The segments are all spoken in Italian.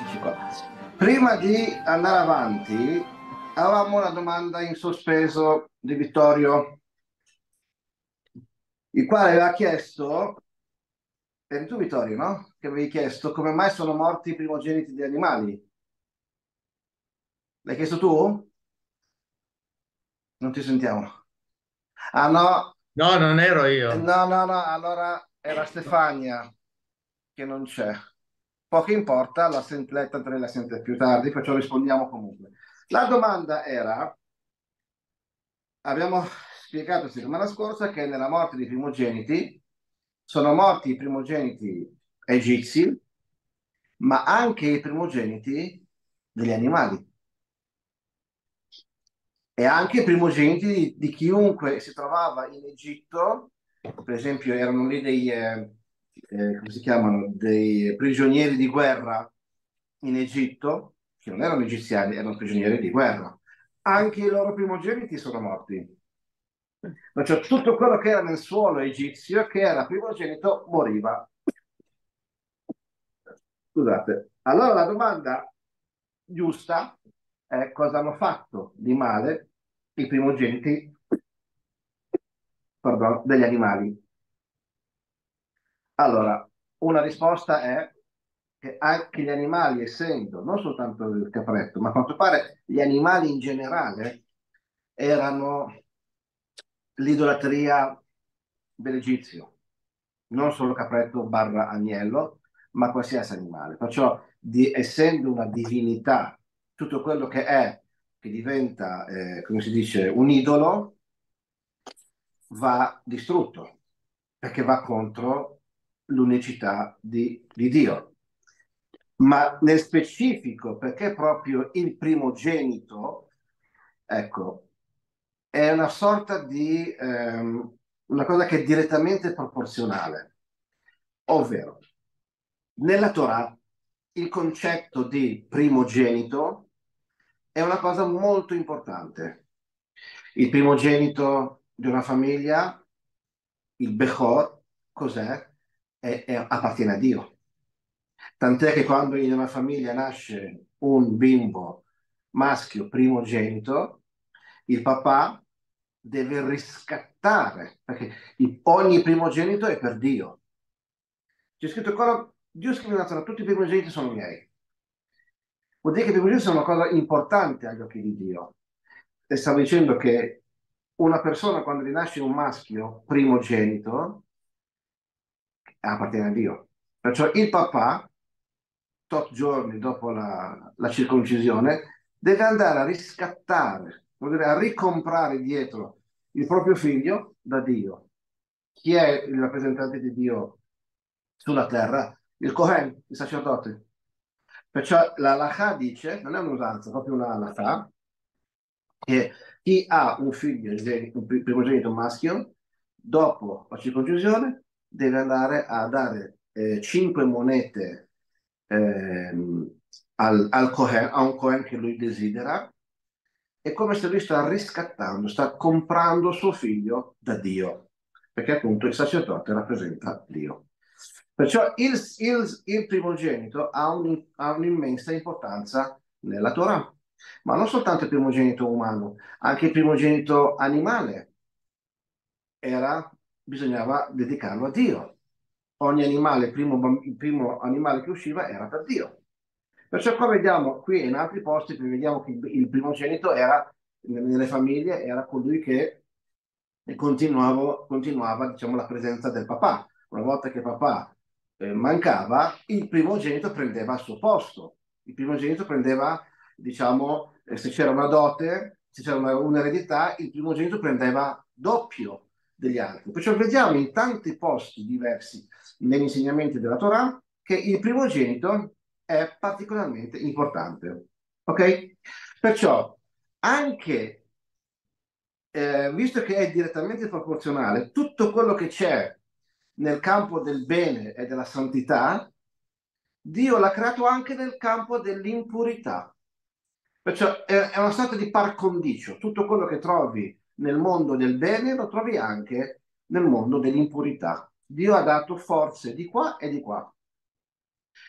Eccoci qua. Prima di andare avanti, avevamo una domanda in sospeso di Vittorio, il quale aveva chiesto, eri tu Vittorio, no? Che avevi chiesto come mai sono morti i primogeniti degli animali. L'hai chiesto tu? Non ti sentiamo. Ah no, No, non ero io. no, no, no, allora era Stefania che non c'è. Poco importa, la sent- lei tanto lei la sente più tardi, perciò rispondiamo comunque. La domanda era, abbiamo spiegato settimana scorsa che nella morte dei primogeniti sono morti i primogeniti egizi, ma anche i primogeniti degli animali e anche i primogeniti di, di chiunque si trovava in Egitto, per esempio erano lì dei, eh, eh, come si chiamano, dei prigionieri di guerra in Egitto, che non erano egiziani, erano prigionieri di guerra. Anche i loro primogeniti sono morti. Perciò tutto quello che era nel suolo egizio, che era primogenito, moriva. Scusate. Allora la domanda giusta è cosa hanno fatto di male i primogeniti pardon, degli animali. Allora, una risposta è che anche gli animali, essendo non soltanto il capretto, ma a quanto pare gli animali in generale erano l'idolatria dell'egizio, non solo capretto barra agnello, ma qualsiasi animale. Perciò, di- essendo una divinità, tutto quello che è, che diventa, eh, come si dice, un idolo, va distrutto, perché va contro l'unicità di, di Dio. Ma nel specifico, perché proprio il primogenito, ecco, è una sorta di, ehm, una cosa che è direttamente proporzionale, ovvero nella Torah il concetto di primogenito è una cosa molto importante. Il primogenito di una famiglia, il Bechor, cos'è? È- è- appartiene a Dio. Tant'è che quando in una famiglia nasce un bimbo maschio primogenito, il papà deve riscattare, perché ogni primogenito è per Dio. C'è scritto ancora, Dio scrive Torah, tutti i primogeniti sono miei. Vuol dire che i primogeniti sono una cosa importante agli occhi di Dio. E stavo dicendo che una persona quando rinasce un maschio primogenito appartiene a Dio. Perciò il papà, tot giorni dopo la, la circoncisione, deve andare a riscattare, vuol dire a ricomprare dietro il proprio figlio da Dio. Chi è il rappresentante di Dio sulla terra? Il Kohen, il sacerdote. Perciò la halakha dice, non è un'usanza, è proprio una halakha, che chi ha un figlio, un pri- primogenito maschio, dopo la circoncisione deve andare a dare eh, cinque monete ehm, al, al Cohen, a un Cohen che lui desidera, è come se lui sta riscattando, sta comprando suo figlio da Dio, perché appunto il sacerdote rappresenta Dio. Perciò il, il- il primogenito ha, un- ha un'immensa importanza nella Torah, ma non soltanto il primogenito umano, anche il primogenito animale era, bisognava dedicarlo a Dio. Ogni animale, il primo, il primo animale che usciva era per Dio. Perciò qua vediamo qui e in altri posti, vediamo che il, primogenito era, nelle famiglie, era colui che continuava, continuava, diciamo, la presenza del papà. Una volta che papà eh, mancava, il primogenito prendeva il suo posto. Il primogenito prendeva, diciamo, eh, se c'era una dote, se c'era un'eredità, il primogenito prendeva doppio degli altri. Perciò vediamo in tanti posti diversi negli insegnamenti della Torah che il primogenito è particolarmente importante. Ok? Perciò anche eh, visto che è direttamente proporzionale, tutto quello che c'è nel campo del bene e della santità, Dio l'ha creato anche nel campo dell'impurità. Perciò è, è una sorta di par condicio. Tutto quello che trovi nel mondo del bene lo trovi anche nel mondo dell'impurità. Dio ha dato forze di qua e di qua.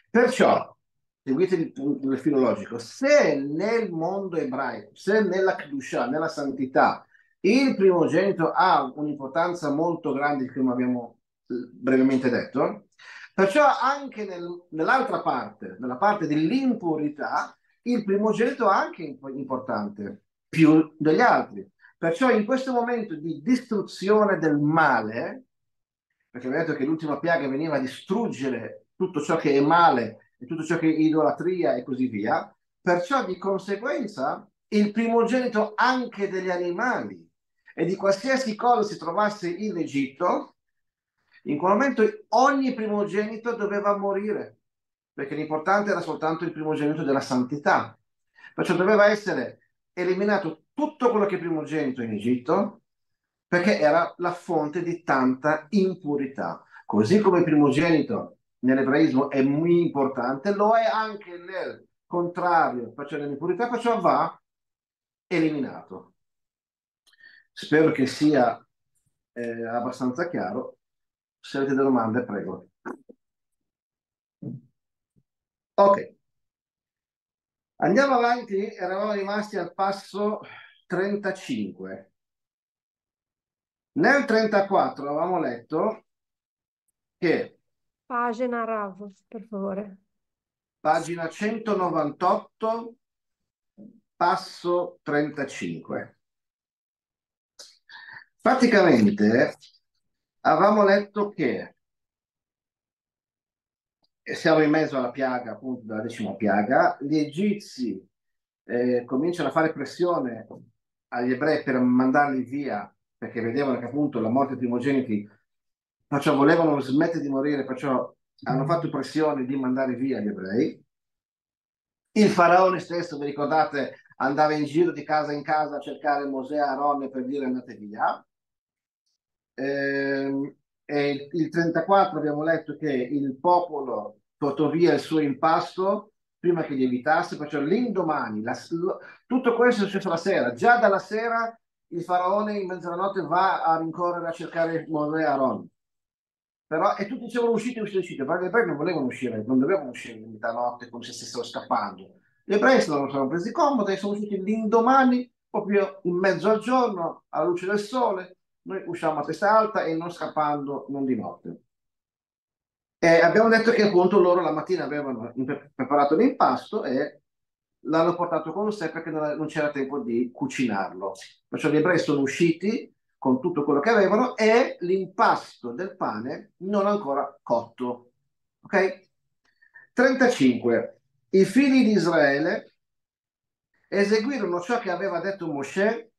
Perciò seguite il, il filologico, se nel mondo ebraico, se nella Kedusha, nella santità, il primogenito ha un'importanza molto grande, come abbiamo eh, brevemente detto, perciò anche nel, nell'altra parte, nella parte dell'impurità, il primogenito è anche importante, più degli altri. Perciò in questo momento di distruzione del male, perché abbiamo detto che l'ultima piaga veniva a distruggere tutto ciò che è male e tutto ciò che è idolatria e così via, perciò di conseguenza il primogenito anche degli animali e di qualsiasi cosa si trovasse in Egitto, in quel momento ogni primogenito doveva morire, perché l'importante era soltanto il primogenito della santità. Perciò doveva essere eliminato tutto quello che è primogenito in Egitto, perché era la fonte di tanta impurità. Così come il primogenito nell'ebraismo è molto importante, lo è anche nel contrario, perciò nell'impurità, perciò va eliminato. Spero che sia eh, abbastanza chiaro. Se avete domande, prego. Ok. Andiamo avanti, eravamo rimasti al passo 35. Nel 34 avevamo letto che... Pagina Rav, per favore. Pagina 198, passo 35. Praticamente avevamo letto che siamo in mezzo alla piaga, appunto, della decima piaga, gli egizi eh, cominciano a fare pressione agli ebrei per mandarli via perché vedevano che appunto la morte dei primogeniti, perciò volevano smettere di morire, perciò hanno fatto pressione di mandare via gli ebrei. Il faraone stesso, vi ricordate, andava in giro di casa in casa a cercare Mosè e Aaron per dire andate via. Eh, e il 34 abbiamo letto che il popolo portò via il suo impasto prima che gli evitasse, perciò l'indomani, la, tutto questo è successo la sera, già dalla sera il faraone in mezzo alla notte va a rincorrere a cercare Mosè e Aaron. Però, e tutti dicevano uscite, uscite, uscite, ma gli ebrei non volevano uscire, non dovevano uscire in notte come se stessero scappando. Gli ebrei si sono presi comodi e sono usciti l'indomani, proprio in mezzo al giorno, alla luce del sole. Noi usciamo a testa alta e non scappando, non di notte. E abbiamo detto che appunto loro la mattina avevano preparato l'impasto e l'hanno portato con sé perché non c'era tempo di cucinarlo. Perciò gli ebrei sono usciti con tutto quello che avevano e l'impasto del pane non ancora cotto. Ok? 35. I figli di Israele eseguirono ciò che aveva detto Mosè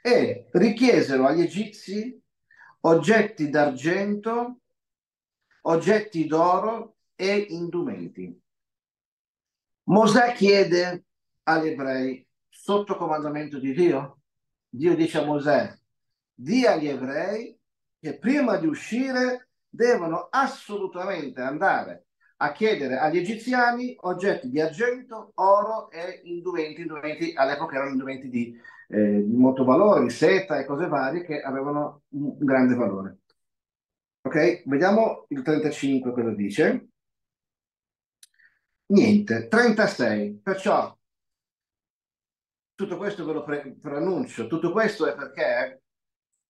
e richiesero agli egizi oggetti d'argento, oggetti d'oro e indumenti. Mosè chiede agli ebrei sotto comandamento di Dio. Dio dice a Mosè, di agli ebrei che prima di uscire devono assolutamente andare a chiedere agli egiziani oggetti di argento, oro e indumenti. Indumenti all'epoca erano indumenti di, eh, di molto valore, di seta e cose varie che avevano un grande valore. Ok, vediamo il 35 cosa dice. Niente, 36. Perciò tutto questo ve lo pre- preannuncio. Tutto questo è perché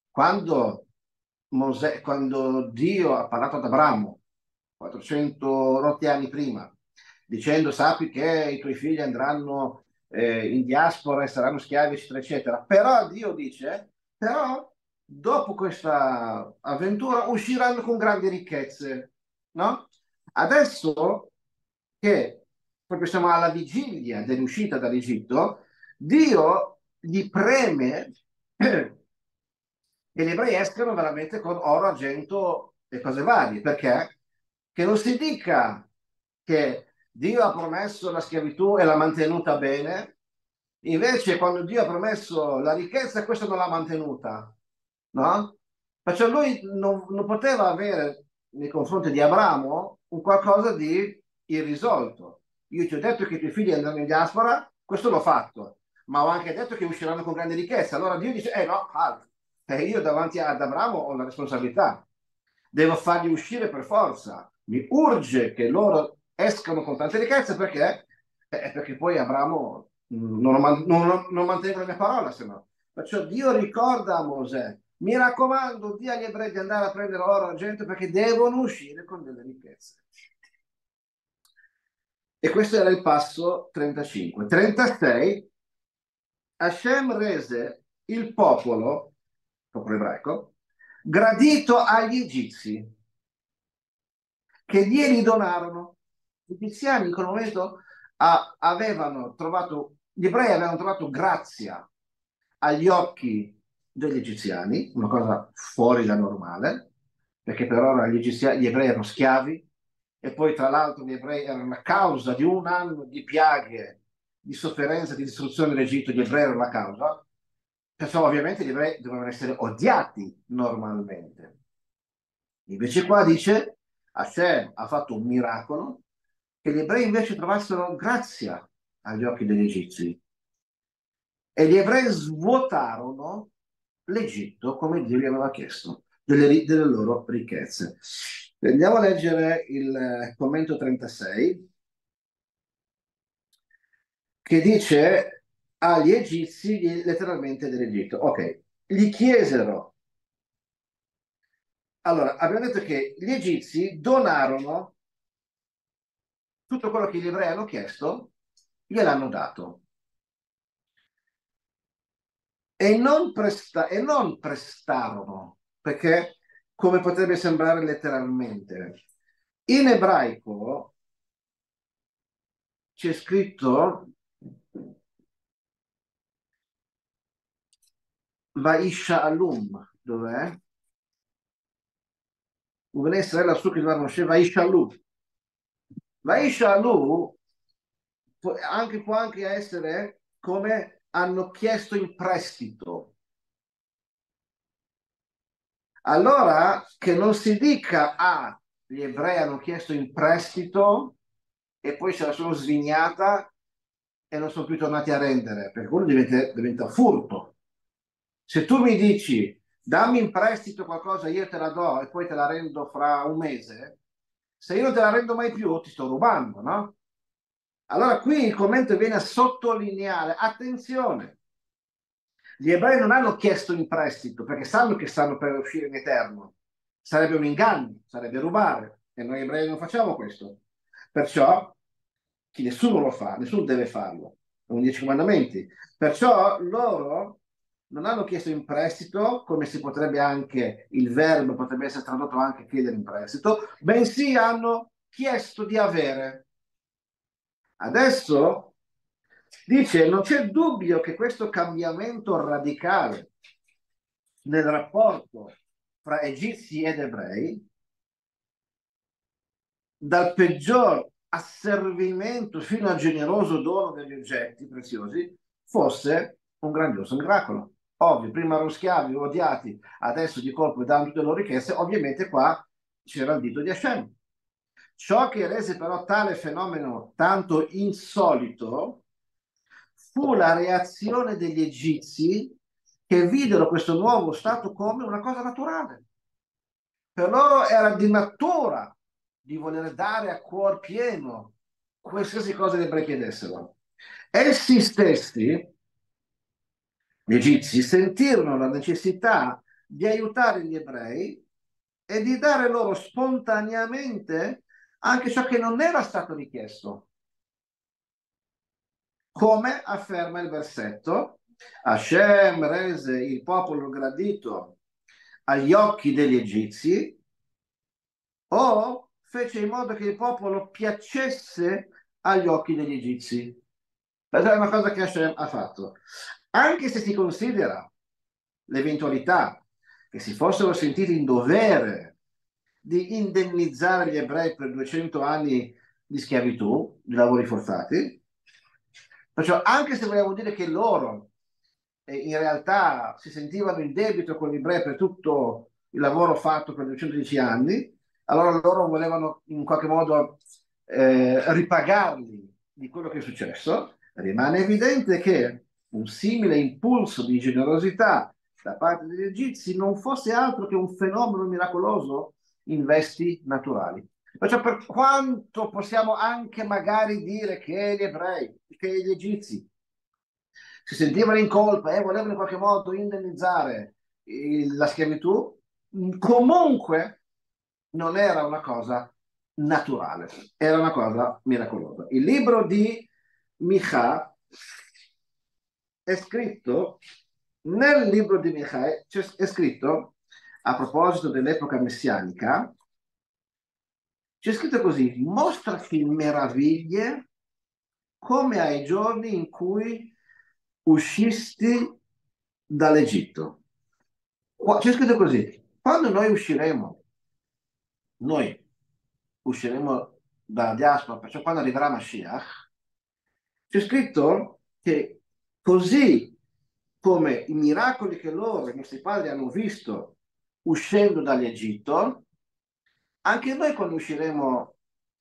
quando, Mosè, quando Dio ha parlato ad Abramo 400 rotti anni prima, dicendo sappi che i tuoi figli andranno eh, in diaspora e saranno schiavi, eccetera, eccetera. Però Dio dice, però dopo questa avventura usciranno con grandi ricchezze, no? Adesso che proprio siamo alla vigilia dell'uscita dall'Egitto, Dio gli preme che gli ebrei escano veramente con oro, argento e cose varie. Perché? Che non si dica che Dio ha promesso la schiavitù e l'ha mantenuta bene, invece quando Dio ha promesso la ricchezza, questo non l'ha mantenuta, no? Perciò lui non, non poteva avere nei confronti di Abramo un qualcosa di irrisolto. Io ti ho detto che i tuoi figli andranno in diaspora, questo l'ho fatto, ma ho anche detto che usciranno con grande ricchezza. Allora Dio dice, eh no, halt, eh, io davanti ad Abramo ho la responsabilità, devo farli uscire per forza, mi urge che loro escano con tante ricchezze perché? Eh, perché poi Abramo mm, non, non, non mantengo la mia parola, se no. Perciò Dio ricorda a Mosè, mi raccomando, di agli ebrei di andare a prendere oro e argento perché devono uscire con delle ricchezze. E questo era il passo 35. 36, Hashem rese il popolo, popolo ebraico, gradito agli egizi, che glieli donarono. Gli egiziani in quel momento avevano trovato, gli ebrei avevano trovato grazia agli occhi degli egiziani, una cosa fuori da normale, perché per ora gli, egiziani, gli ebrei erano schiavi, e poi tra l'altro gli ebrei erano la causa di un anno di piaghe, di sofferenza, di distruzione dell'Egitto, gli ebrei erano la causa, perciò ovviamente gli ebrei dovevano essere odiati normalmente. Invece qua dice, Hashem ha fatto un miracolo, che gli ebrei invece trovassero grazia agli occhi degli egizi. E gli ebrei svuotarono l'Egitto come Dio gli aveva chiesto, delle, delle loro ricchezze. Andiamo a leggere il eh, commento 36 che dice agli egizi letteralmente dell'Egitto. Ok, gli chiesero. Allora, abbiamo detto che gli egizi donarono tutto quello che gli ebrei hanno chiesto, gliel'hanno dato E non, presta- e non prestarono, perché come potrebbe sembrare letteralmente. In ebraico c'è scritto Vaisha Alum, dov'è? ובני ישראל עשו כדבר משה וישאלו. וישאלו anche, può anche essere come hanno chiesto in prestito. Allora che non si dica, ah, gli ebrei hanno chiesto in prestito e poi se la sono svignata e non sono più tornati a rendere, perché quello diventa, diventa furto. Se tu mi dici, dammi in prestito qualcosa, io te la do e poi te la rendo fra un mese, se io non te la rendo mai più, ti sto rubando, no? Allora qui il commento viene a sottolineare, attenzione, gli ebrei non hanno chiesto in prestito perché sanno che stanno per uscire in eterno. Sarebbe un inganno, sarebbe rubare e noi ebrei non facciamo questo. Perciò chi nessuno lo fa, nessuno deve farlo. Sono dieci comandamenti. Perciò loro non hanno chiesto in prestito, come si potrebbe anche, il verbo potrebbe essere tradotto anche chiedere in prestito, bensì hanno chiesto di avere. Adesso Dice, non c'è dubbio che questo cambiamento radicale nel rapporto fra egizi ed ebrei, dal peggior asservimento fino al generoso dono degli oggetti preziosi, fosse un grandioso miracolo. Ovvio, prima erano schiavi, odiati, adesso di colpo danno tutte le loro ricchezze, ovviamente qua c'era il dito di Hashem. Ciò che rese però tale fenomeno tanto insolito fu la reazione degli egizi che videro questo nuovo stato come una cosa naturale. Per loro era di natura di voler dare a cuor pieno qualsiasi cosa gli ebrei chiedessero. Essi stessi, gli egizi, sentirono la necessità di aiutare gli ebrei e di dare loro spontaneamente anche ciò che non era stato richiesto come afferma il versetto, Hashem rese il popolo gradito agli occhi degli egizi o fece in modo che il popolo piacesse agli occhi degli egizi. Questa è una cosa che Hashem ha fatto. Anche se si considera l'eventualità che si fossero sentiti in dovere di indennizzare gli ebrei per 200 anni di schiavitù, di lavori forzati, Perciò anche se vogliamo dire che loro eh, in realtà si sentivano in debito con gli ebrei per tutto il lavoro fatto per 210 anni, allora loro volevano in qualche modo eh, ripagarli di quello che è successo, rimane evidente che un simile impulso di generosità da parte degli egizi non fosse altro che un fenomeno miracoloso in vesti naturali. Cioè, per quanto possiamo anche magari dire che gli ebrei, che gli egizi si sentivano in colpa e volevano in qualche modo indennizzare la schiavitù, comunque non era una cosa naturale, era una cosa miracolosa. Il libro di Micha è scritto, nel libro di Micha è scritto, a proposito dell'epoca messianica, c'è scritto così, mostrati meraviglie come ai giorni in cui uscisti dall'Egitto. C'è scritto così, quando noi usciremo, noi usciremo dalla diaspora, perciò quando arriverà Mashiach, c'è scritto che così come i miracoli che loro, i nostri padri, hanno visto uscendo dall'Egitto, anche noi quando usciremo,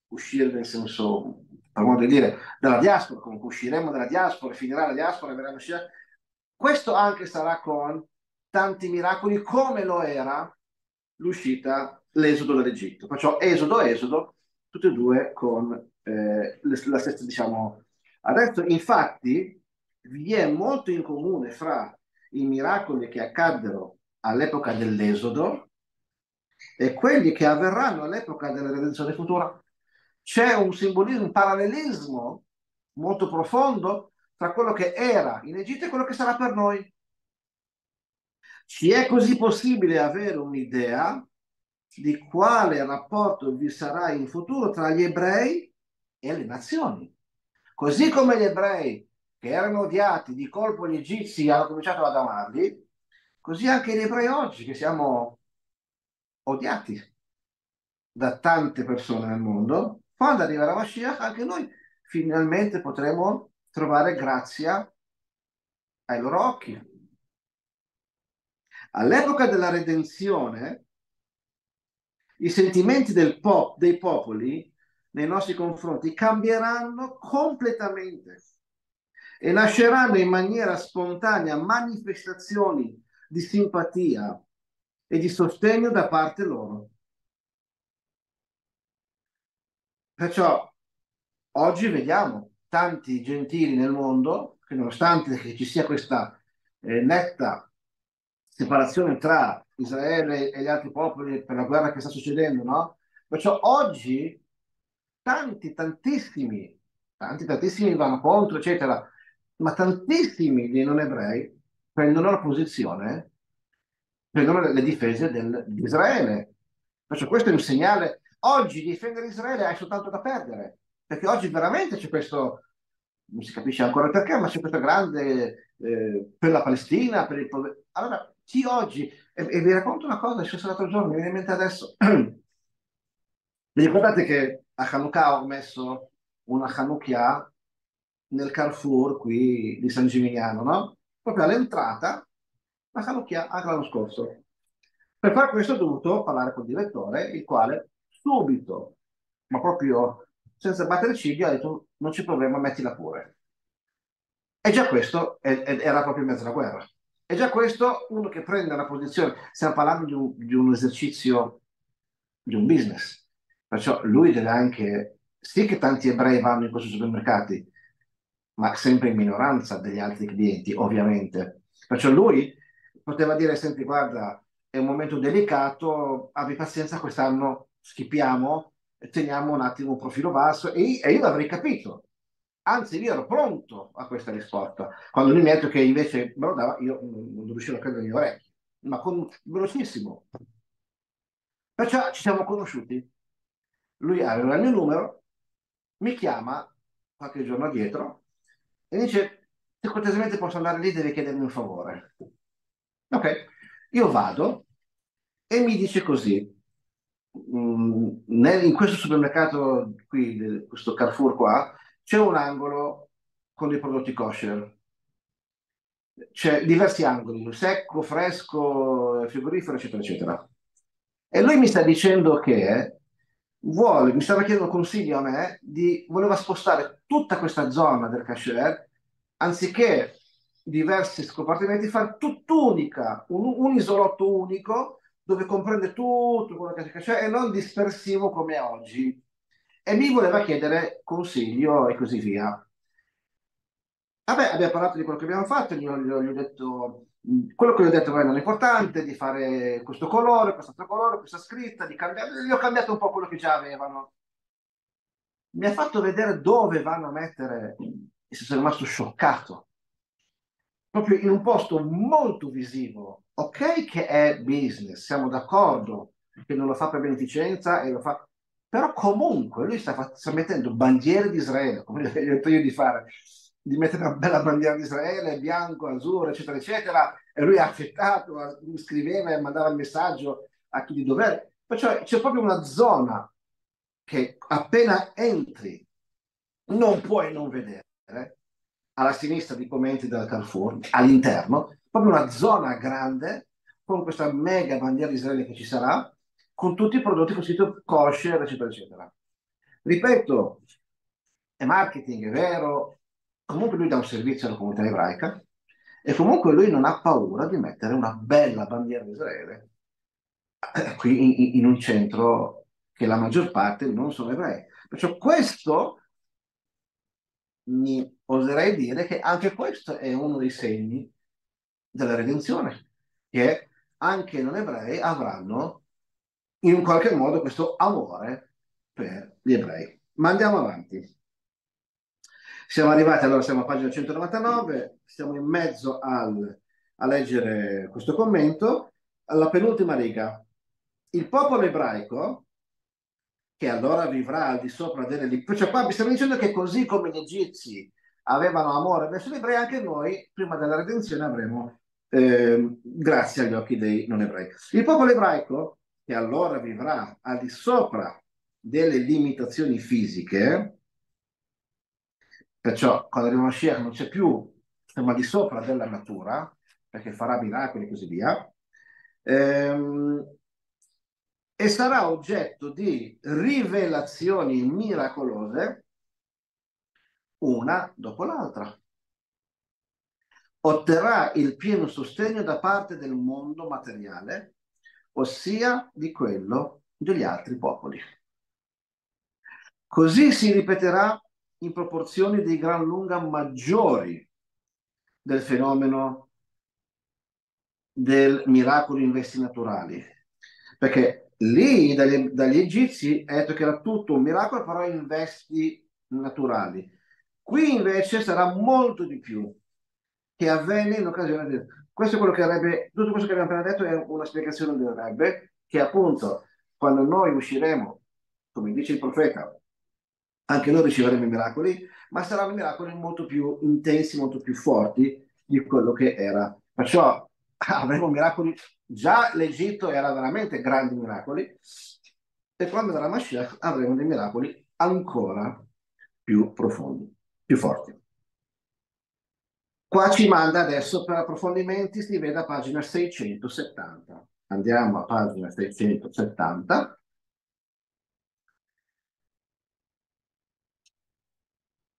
uscire nel senso, per modo di dire, dalla diaspora, comunque usciremo dalla diaspora, finirà la diaspora e verrà Mashiach, questo anche sarà con tanti miracoli come lo era l'uscita, l'esodo dall'Egitto. Perciò esodo, esodo, tutte e due con eh, la stessa, diciamo. Adesso, infatti, vi è molto in comune fra i miracoli che accaddero all'epoca dell'esodo e quelli che avverranno all'epoca della redenzione futura. C'è un simbolismo, un parallelismo molto profondo tra quello che era in Egitto e quello che sarà per noi. Ci è così possibile avere un'idea di quale rapporto vi sarà in futuro tra gli ebrei e le nazioni. Così come gli ebrei che erano odiati di colpo gli egizi hanno cominciato ad amarli, così anche gli ebrei oggi che siamo odiati da tante persone nel mondo, quando arriverà Mashiach anche noi finalmente potremo trovare grazia ai loro occhi. All'epoca della redenzione, i sentimenti pop, dei popoli nei nostri confronti cambieranno completamente e nasceranno in maniera spontanea manifestazioni di simpatia e di sostegno da parte loro. Perciò oggi vediamo tanti gentili nel mondo che nonostante che ci sia questa eh, netta separazione tra Israele e gli altri popoli per la guerra che sta succedendo, no? Perciò oggi tanti, tantissimi, tanti, tantissimi vanno contro, eccetera, ma tantissimi dei non ebrei prendono la posizione, prendono le, difese del, di Israele. Perciò questo è un segnale. Oggi difendere Israele hai soltanto da perdere, perché oggi veramente c'è questo, non si capisce ancora perché, ma c'è questo grande eh, per la Palestina, per il... Allora, chi oggi, e, e, vi racconto una cosa, è successo l'altro giorno, mi viene in mente adesso. vi ricordate che a Hanukkah ho messo una Hanukkah nel Carrefour qui di San Gimignano, no? Proprio all'entrata, Hanukkah anche l'anno scorso. Per fare questo ho dovuto parlare col direttore, il quale subito, ma proprio senza battere ciglio, ha detto non c'è problema, mettila pure. E già questo era proprio in mezzo alla guerra. E già questo, uno che prende una posizione, stiamo parlando di un, di un esercizio, di un business. Perciò lui deve anche, sì che tanti ebrei vanno in questi supermercati, ma sempre in minoranza degli altri clienti, ovviamente. Perciò lui poteva dire, senti, guarda, è un momento delicato, abbi pazienza, quest'anno schippiamo, teniamo un attimo un profilo basso, e, e io l'avrei capito Anzi, io ero pronto a questa risposta. Quando lui mi ha detto che invece me lo dava, io non riuscivo a credere le mie orecchie, ma con velocissimo. Perciò ci siamo conosciuti. Lui aveva il mio numero, mi chiama qualche giorno dietro e dice: Se cortesemente posso andare lì, devi chiedermi un favore. Ok, io vado e mi dice così: mm, in questo supermercato qui, questo Carrefour qua, c'è un angolo con dei prodotti kosher. C'è diversi angoli, secco, fresco, frigorifero, eccetera, eccetera. E lui mi sta dicendo che vuole, mi stava chiedendo consiglio a me, di, voleva spostare tutta questa zona del cashier, anziché diversi scompartimenti, fare tutt'unica, un, un isolotto unico, dove comprende tutto quello che c'è e non dispersivo come oggi. E mi voleva chiedere consiglio e così via. Vabbè, abbiamo parlato di quello che abbiamo fatto, gli ho, gli ho detto quello che ho detto non è importante, di fare questo colore, questo altro colore, questa scritta, di cambiare, gli ho cambiato un po' quello che già avevano. Mi ha fatto vedere dove vanno a mettere, e sono rimasto scioccato. Proprio in un posto molto visivo. Ok che è business, siamo d'accordo che non lo fa per beneficenza e lo fa... Però comunque lui sta, sta mettendo bandiere di Israele, come gli ho detto io di fare di mettere una bella bandiera di Israele, bianco, azzurro, eccetera, eccetera, e lui ha accettato, scriveva e mandava il messaggio a chi di dovere. Perciò c'è proprio una zona che appena entri non puoi non vedere, alla sinistra di commenti del Carrefour, all'interno, proprio una zona grande con questa mega bandiera di Israele che ci sarà, con tutti i prodotti costituiti kosher, eccetera, eccetera. Ripeto, è marketing, è vero, comunque lui dà un servizio alla comunità ebraica e comunque lui non ha paura di mettere una bella bandiera di Israele eh, qui in, in un centro che la maggior parte non sono ebrei. Perciò questo mi oserei dire che anche questo è uno dei segni della redenzione, che anche non ebrei avranno in qualche modo questo amore per gli ebrei. Ma andiamo avanti. Siamo arrivati, allora siamo a pagina 199, siamo in mezzo al, a leggere questo commento, alla penultima riga. Il popolo ebraico, che allora vivrà al di sopra delle cioè qua mi stiamo dicendo che così come gli egizi avevano amore verso gli ebrei, anche noi, prima della redenzione, avremo eh, grazie agli occhi dei non ebrei. Il popolo ebraico, che allora vivrà al di sopra delle limitazioni fisiche, Perciò quando arriva Mashiach non c'è più ma di sopra della natura, perché farà miracoli e così via, ehm, e sarà oggetto di rivelazioni miracolose una dopo l'altra. Otterrà il pieno sostegno da parte del mondo materiale, ossia di quello degli altri popoli. Così si ripeterà in proporzioni di gran lunga maggiori del fenomeno del miracolo in vesti naturali. Perché lì dagli, dagli egizi è detto che era tutto un miracolo, però in vesti naturali. Qui invece sarà molto di più che avvenne in occasione di... Questo è quello che avrebbe, tutto questo che abbiamo appena detto è una spiegazione del Rebbe, che appunto quando noi usciremo, come dice il profeta, anche noi riceveremo i miracoli, ma saranno miracoli molto più intensi, molto più forti di quello che era. Perciò avremo miracoli, già l'Egitto era veramente grandi miracoli, e quando verrà Mashiach avremo dei miracoli ancora più profondi, più forti. Qua ci manda adesso per approfondimenti, si vede a pagina 670. Andiamo a pagina 670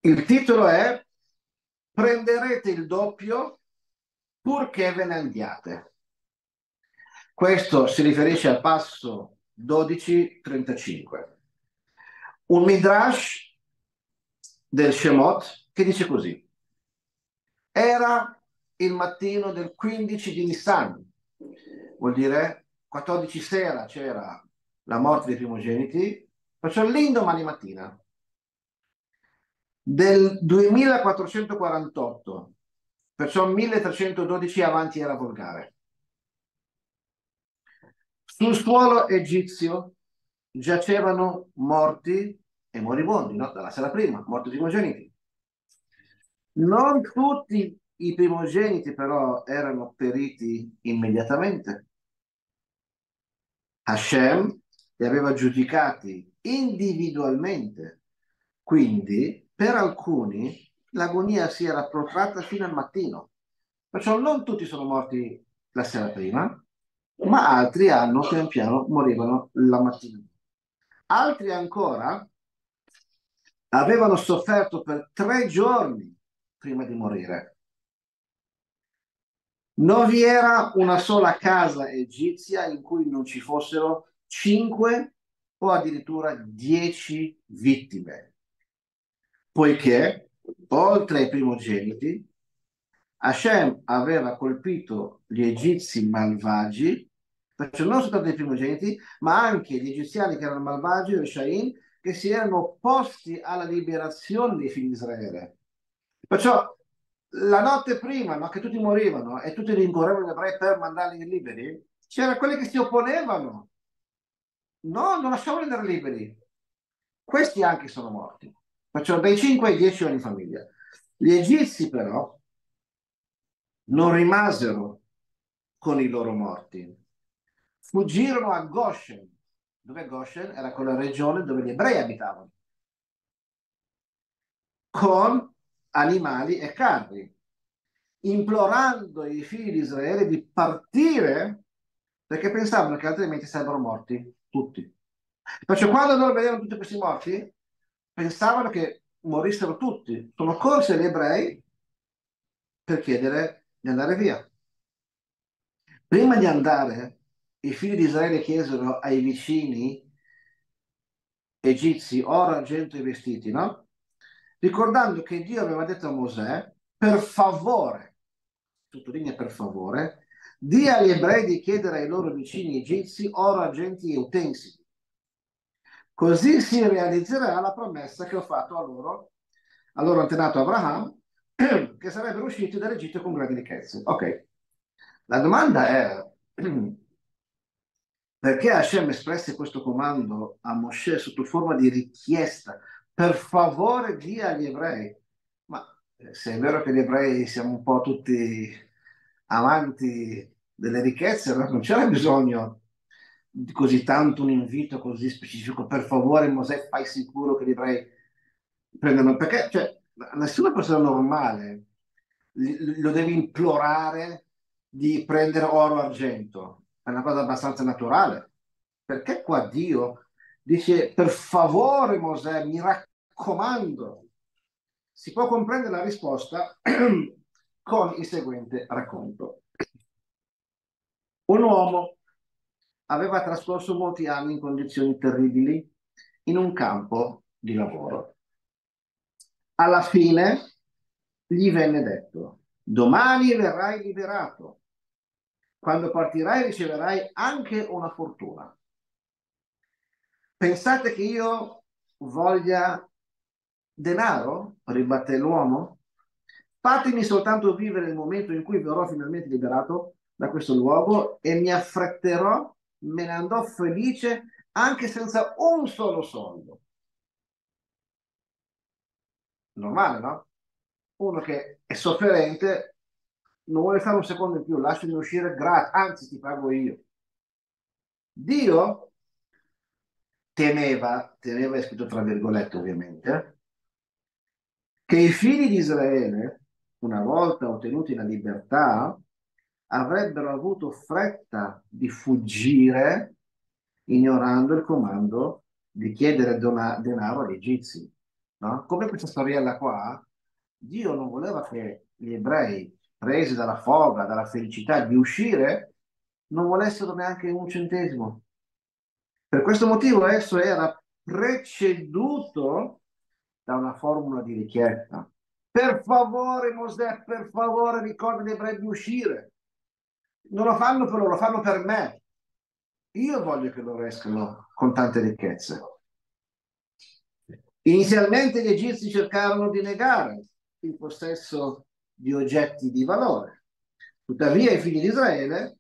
Il titolo è Prenderete il doppio purché ve ne andiate. Questo si riferisce al passo 12.35. Un midrash del Shemot che dice così. Era il mattino del 15 di Nissan, vuol dire 14 sera c'era la morte dei primogeniti, perciò l'indomani mattina del 2448, perciò 1312 avanti era volgare. Sul suolo egizio giacevano morti e moribondi, no? dalla sera prima, morti primogeniti. Non tutti i primogeniti però erano periti immediatamente. Hashem li aveva giudicati individualmente, quindi per alcuni l'agonia si era protratta fino al mattino. Perciò non tutti sono morti la sera prima, ma altri hanno pian piano morivano la mattina. Altri ancora avevano sofferto per tre giorni prima di morire. Non vi era una sola casa egizia in cui non ci fossero cinque o addirittura dieci vittime, poiché oltre ai primogeniti, Hashem aveva colpito gli egizi malvagi, perciò non soltanto i primogeniti, ma anche gli egiziani che erano malvagi, Reshaim, che si erano opposti alla liberazione dei figli di Israele. Perciò la notte prima no, che tutti morivano e tutti rincorrevano gli ebrei per mandarli liberi, c'erano quelli che si opponevano. No, non lasciavano andare liberi. Questi anche sono morti. Perciò dai 5 ai 10 ogni famiglia. Gli egizi però non rimasero con i loro morti. Fuggirono a Goshen, dove Goshen era quella regione dove gli ebrei abitavano, con animali e carri, implorando i figli di Israele di partire perché pensavano che altrimenti sarebbero morti tutti. Perciò quando loro vedevano tutti questi morti, pensavano che morissero tutti. Sono corsi agli ebrei per chiedere di andare via. Prima di andare, i figli di Israele chiesero ai vicini egizi oro, argento e vestiti, no? Ricordando che Dio aveva detto a Mosè, per favore, sottolinea per favore, di agli ebrei di chiedere ai loro vicini egizi oro, argenti e utensili. Così si realizzerà la promessa che ho fatto a loro, al loro antenato Abraham, che sarebbero usciti dall'Egitto con grandi ricchezze. Ok, la domanda è perché Hashem espresse questo comando a Mosè sotto forma di richiesta per favore di agli ebrei? Ma eh, se è vero che gli ebrei siamo un po' tutti amanti delle ricchezze, allora non c'era bisogno così tanto un invito così specifico. Per favore, Mosè, fai sicuro che gli ebrei prendano. Perché cioè, nessuna persona normale lo deve implorare di prendere oro argento. È una cosa abbastanza naturale. Perché qua Dio dice, per favore Mosè, mi raccomando. Si può comprendere la risposta con il seguente racconto. Un uomo aveva trascorso molti anni in condizioni terribili in un campo di lavoro. Alla fine gli venne detto, domani verrai liberato. Quando partirai riceverai anche una fortuna. Pensate che io voglia denaro? ribatté l'uomo. Fatemi soltanto vivere il momento in cui verrò finalmente liberato da questo luogo e mi affretterò me ne andò felice anche senza un solo soldo. Normale, no? Uno che è sofferente non vuole fare un secondo in più, lasciami uscire gratis, anzi ti pago io. Dio temeva, temeva è scritto tra virgolette ovviamente, che i figli di Israele, una volta ottenuti la libertà, avrebbero avuto fretta di fuggire ignorando il comando di chiedere dona- denaro agli egizi. No? Come questa storiella qua, Dio non voleva che gli ebrei, presi dalla foga, dalla felicità di uscire, non volessero neanche un centesimo. Per questo motivo esso era preceduto da una formula di richiesta. Per favore, Mosè, per favore, ricorda agli ebrei di uscire non lo fanno per loro, lo fanno per me. Io voglio che loro escano con tante ricchezze. Inizialmente gli egizi cercarono di negare il possesso di oggetti di valore. Tuttavia i figli di Israele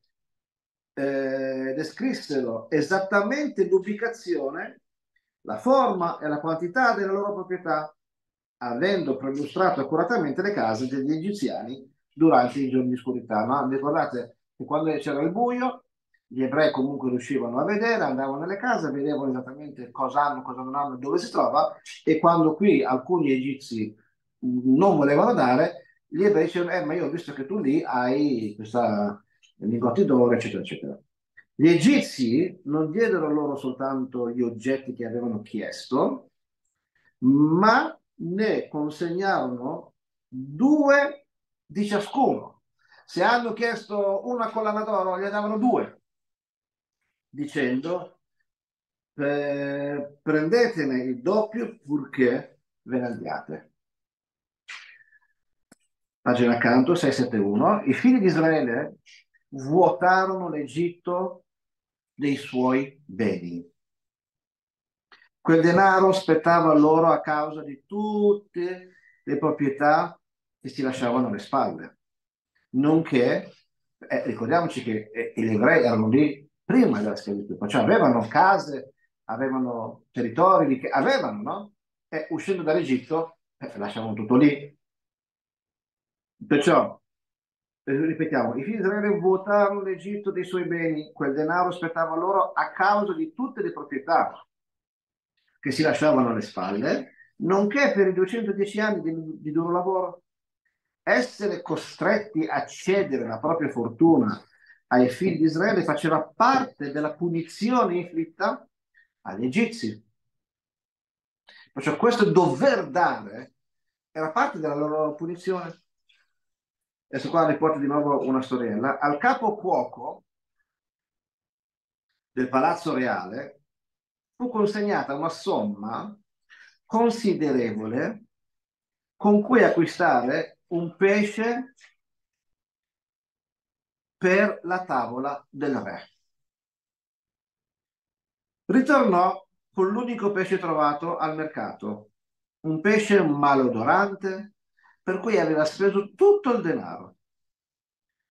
eh, descrissero esattamente l'ubicazione, la forma e la quantità della loro proprietà, avendo prelustrato accuratamente le case degli egiziani durante i giorni di oscurità. No? Ricordate, e quando c'era il buio, gli ebrei comunque riuscivano a vedere, andavano nelle case, vedevano esattamente cosa hanno, cosa non hanno, dove si trova, e quando qui alcuni egizi non volevano dare, gli ebrei dicevano, eh, ma io ho visto che tu lì hai questa lingotti d'oro, eccetera, eccetera. Gli egizi non diedero loro soltanto gli oggetti che avevano chiesto, ma ne consegnarono due di ciascuno Se hanno chiesto una collana d'oro, gli davano due, dicendo eh, prendetene il doppio purché ve ne andiate. Pagina accanto, 671. I figli di Israele vuotarono l'Egitto dei suoi beni. Quel denaro spettava loro a causa di tutte le proprietà che si lasciavano alle spalle, nonché, eh, ricordiamoci che eh, gli ebrei erano lì prima della schiavitù, cioè avevano case, avevano territori, che avevano, no? E uscendo dall'Egitto eh, lasciavano tutto lì. Perciò, eh, ripetiamo, i figli di Israele vuotarono l'Egitto dei suoi beni, quel denaro spettava loro a causa di tutte le proprietà che si lasciavano alle spalle, nonché per i 210 anni di, di duro lavoro. Essere costretti a cedere la propria fortuna ai figli di Israele faceva parte della punizione inflitta agli egizi. Perciò questo dover dare era parte della loro punizione. Adesso qua riporto di nuovo una storiella. Al capo cuoco del palazzo reale fu consegnata una somma considerevole con cui acquistare un pesce per la tavola del re. Ritornò con l'unico pesce trovato al mercato, un pesce malodorante per cui aveva speso tutto il denaro.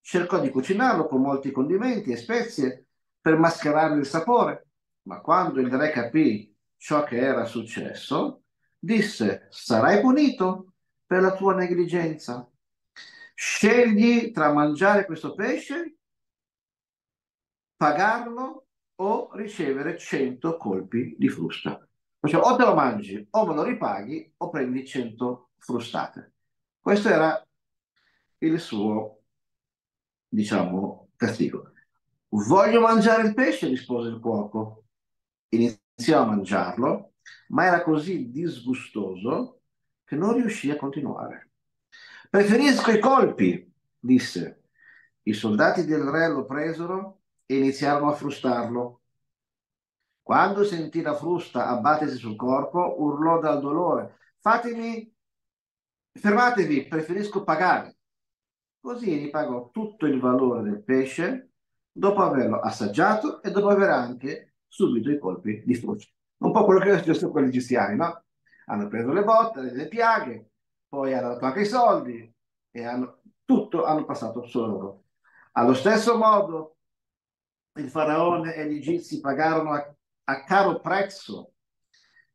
Cercò di cucinarlo con molti condimenti e spezie per mascherare il sapore, ma quando il re capì ciò che era successo, disse, sarai punito per la tua negligenza. Scegli tra mangiare questo pesce, pagarlo o ricevere 100 colpi di frusta. Cioè, o te lo mangi o me lo ripaghi o prendi 100 frustate. Questo era il suo, diciamo, castigo. Voglio mangiare il pesce, rispose il cuoco iniziò a mangiarlo, ma era così disgustoso che non riuscì a continuare. Preferisco i colpi, disse. I soldati del re lo presero e iniziarono a frustarlo. Quando sentì la frusta abbattersi sul corpo, urlò dal dolore: Fatemi, fermatevi, preferisco pagare. Così gli pagò tutto il valore del pesce dopo averlo assaggiato e dopo aver anche subito i colpi di frusta. Un po' quello che è successo con gli egiziani, no? Hanno preso le botte, le piaghe, poi hanno dato anche i soldi e hanno, tutto hanno passato solo loro. Allo stesso modo, il faraone e gli egizi pagarono a, a caro prezzo